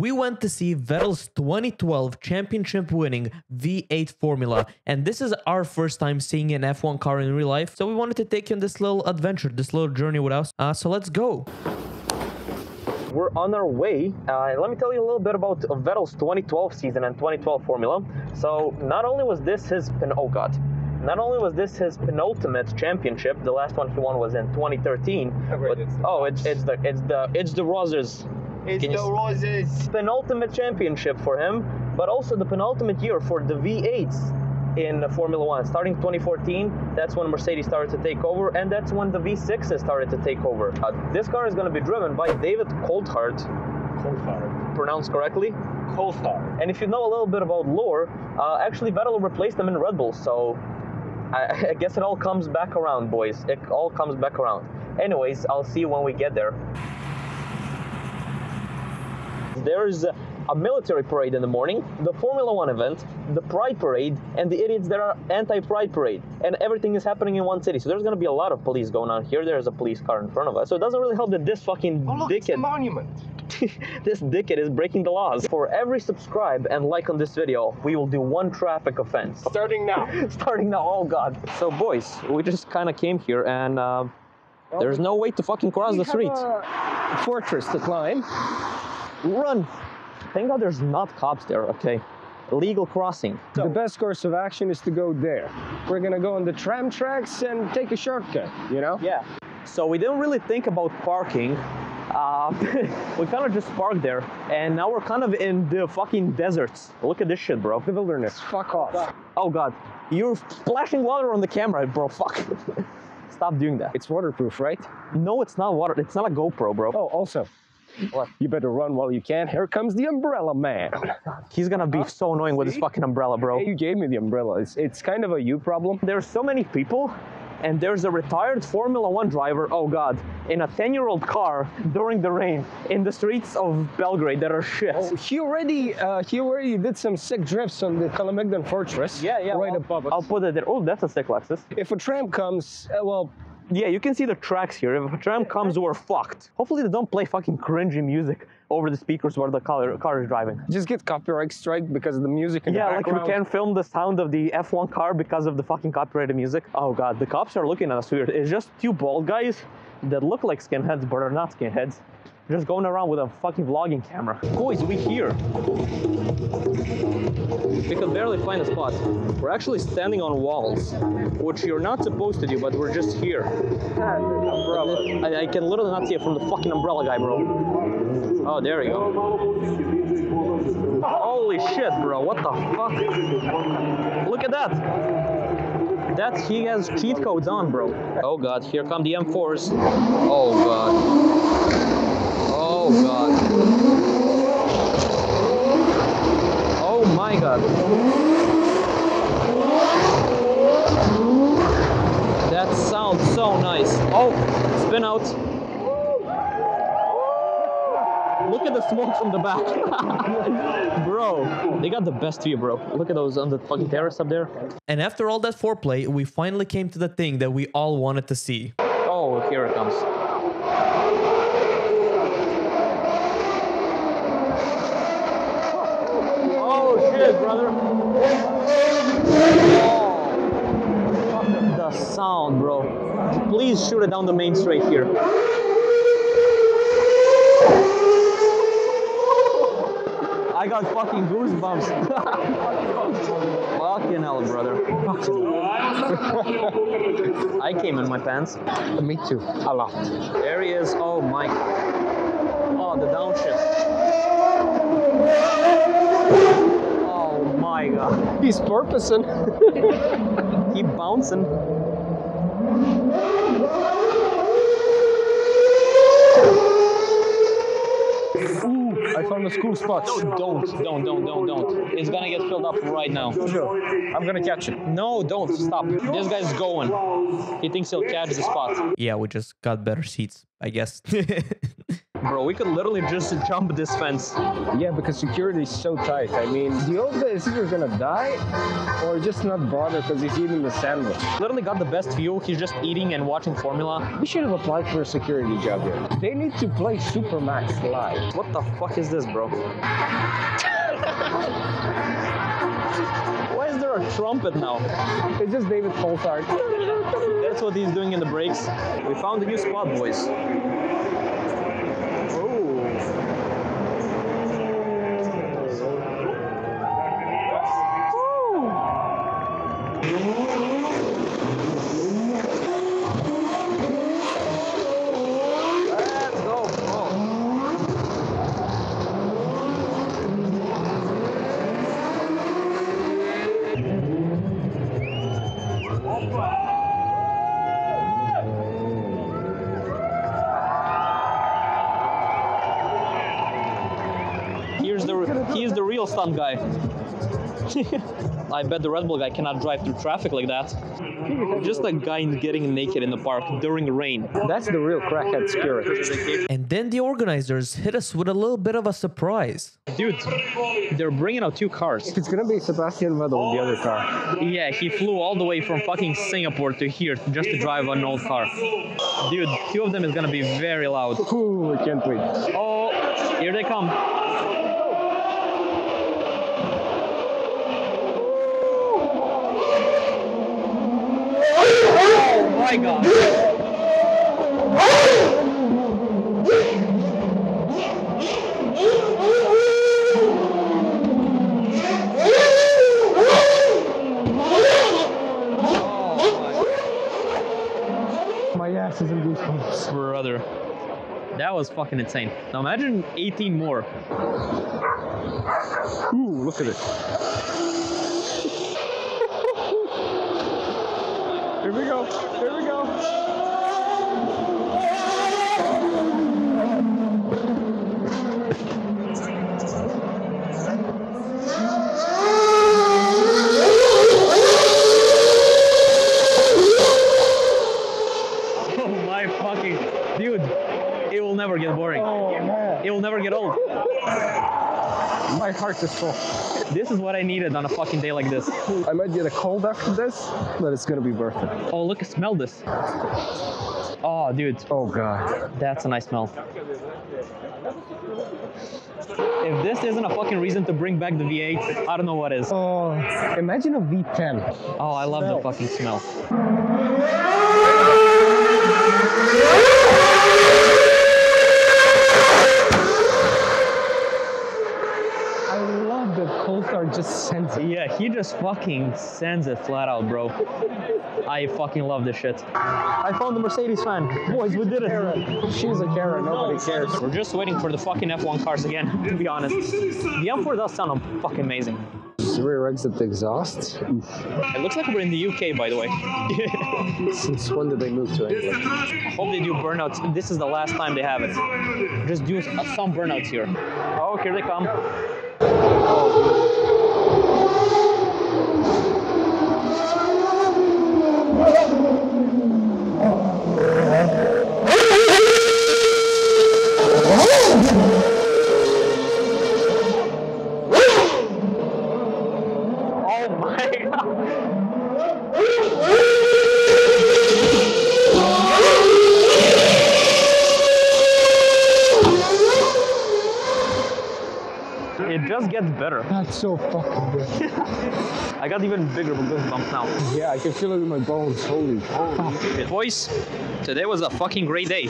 We went to see Vettel's 2012 championship winning V8 Formula, and this is our first time seeing an F1 car in real life, so we wanted to take you on this little adventure, this little journey with us. Uh, so let's go. We're on our way. Uh, let me tell you a little bit about Vettel's 2012 season and 2012 Formula. So, not only was this his pen- oh god, not only was this his penultimate championship, the last one he won was in 2013. wait, but- it's the oh, it's it's the it's the it's the Roses It's Can the roses. penultimate championship for him, but also the penultimate year for the V8s in Formula One. Starting 2014, that's when Mercedes started to take over, and that's when the V6s started to take over. Uh, this car is going to be driven by David Coulthard, Coulthard. pronounced correctly. Coulthard. And if you know a little bit about lore, uh, actually Vettel replaced him in Red Bull, so I, I guess it all comes back around, boys. It all comes back around. Anyways, I'll see you when we get there. There's a, a military parade in the morning, the Formula One event, the Pride Parade, and the idiots that are anti-Pride Parade. And everything is happening in one city. So there's gonna be a lot of police going on here. There's a police car in front of us. So it doesn't really help that this fucking Oh look, it's the monument. this dickhead is breaking the laws. For every subscribe and like on this video, we will do one traffic offense. Starting now. Starting now, oh god. So boys, we just kind of came here and uh, there's no way to fucking cross the street. A fortress to climb. Run! Thank god there's not cops there, okay. Legal crossing. The best course of action is to go there. We're gonna go on the tram tracks and take a shortcut, you know? Yeah. So we didn't really think about parking. Uh, we kind of just parked there, and now we're kind of in the fucking deserts. Look at this shit, bro. The wilderness. Fuck off. Oh god, you're splashing water on the camera, bro. Fuck. Stop doing that. It's waterproof, right? No, it's not water. It's not a GoPro, bro. Oh, also. What? You better run while you can. Here comes the umbrella man. He's gonna be so annoying with his fucking umbrella, bro. Hey, you gave me the umbrella. It's, it's kind of a you problem. There's so many people, and there's a retired Formula One driver. Oh god, in a 10-year-old car during the rain in the streets of Belgrade that are shit. Oh, he already uh, he already did some sick drifts on the Kalemegdan Fortress. yeah, yeah. Right I'll, above us. I'll put it there. Oh, that's a sick Lexus. If a tram comes, uh, well, Yeah, you can see the tracks here. If a tram comes, we're fucked. Hopefully, they don't play fucking cringy music over the speakers while the car, car is driving. just get copyright strike because of the music in Yeah, the like we can't film the sound of the F1 car because of the fucking copyrighted music. Oh god, the cops are looking at us weird. It's just two bald guys that look like skinheads but are not skinheads. Just going around with a fucking vlogging camera. Boys, we here. We could barely find a spot. We're actually standing on walls, which you're not supposed to do, but we're just here. I, I can literally not see it from the fucking umbrella guy, bro. Oh, there we go. Holy shit, bro. What the fuck? Look at that. That he has cheat codes on, bro. Oh god, here come the M4s. Oh god. Oh god. Oh my god. That sounds so nice. Oh, spin out. Look at the smoke from the back. bro, they got the best view, bro. Look at those on the fucking terrace up there. And after all that foreplay, we finally came to the thing that we all wanted to see. Oh, here it comes. Oh brother. Oh. The sound, bro. Please shoot it down the main straight here. I got fucking goosebumps. fucking hell, brother. I came in my pants. Me too. A lot. There he is. Oh my. Oh, the downshift. Oh my god. He's purposing. Keep bouncing. Ooh, I found a school spot. No, Don't, don't, don't, don't, don't. It's gonna get filled up right now. I'm gonna catch it. No, don't stop. This guy's going. He thinks he'll catch the spot. Yeah, we just got better seats, I guess. Bro, we could literally just jump this fence. Yeah, because security is so tight. I mean, the old guy is either gonna die or just not bother because he's eating the sandwich. Literally got the best view. He's just eating and watching Formula. We should have applied for a security job here. They need to play Supermax live. What the fuck is this, bro? Why is there a trumpet now? It's just David Coulthard. That's what he's doing in the breaks. We found a new spot, boys. He's the real stunt guy. I bet the Red Bull guy cannot drive through traffic like that. Just a guy getting naked in the park during rain. That's the real crackhead spirit. And then the organizers hit us with a little bit of a surprise. Dude, they're bringing out two cars. It's gonna be Sebastian Vettel, the other car. Yeah, he flew all the way from fucking Singapore to here just to drive an old car. Dude, two of them is gonna be very loud. Ooh, I can't wait. Oh, here they come. My god. My ass is in goosebumps. Brother. That was fucking insane. Now imagine 18 more. Ooh, look at it. Here we go. My heart is full. This is what I needed on a fucking day like this. I might get a cold after this, but it's gonna be worth it. Oh look, smell this. Oh dude, Oh god. that's a nice smell. If this isn't a fucking reason to bring back the V8, I don't know what is. Oh, imagine a V10. Oh, I love the fucking smell. I love that Coulthard just sends it. Yeah, he just fucking sends it flat out, bro. I fucking love this shit. I found the Mercedes fan. Boys, we did it. She's a Karen, nobody cares. We're just waiting for the fucking F1 cars again, to be honest. The M4 does sound fucking amazing. Rear exit exhaust. It looks like we're in the UK, by the way. Since when did they move to England? I hope they do burnouts. This is the last time they have it. Just do some burnouts here. Oh, here they come. Oh gets better. That's so fucking good. I got even bigger goosebumps now. Yeah, I can feel it in my bones. Holy fuck. Boys, today was a fucking great day.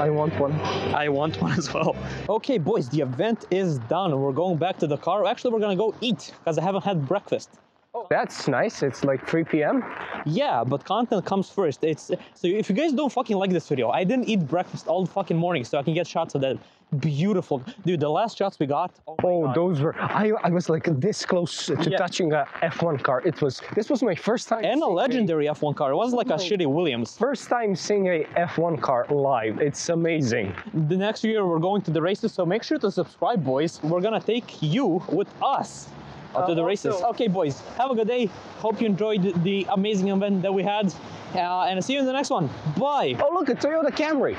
I want one. I want one as well. Okay, boys, the event is done. We're going back to the car. Actually, we're gonna go eat because I haven't had breakfast. Oh, that's nice. It's like 3 p.m. Yeah, but content comes first. It's so if you guys don't fucking like this video, I didn't eat breakfast all fucking morning so I can get shots of that beautiful dude. The last shots we got. Oh, Oh, those were. I, I was like this close to Yeah. touching a F1 car. It was. This was my first time. and a legendary F1 car. It wasn't like a shitty Williams. First time seeing a F1 car live. It's amazing. The next year we're going to the races, so make sure to subscribe, boys. We're gonna take you with us uh, to the races. also- Okay, boys, have a good day. Hope you enjoyed the amazing event that we had. uh, and I'll see you in the next one. Bye. Oh, look, a Toyota Camry.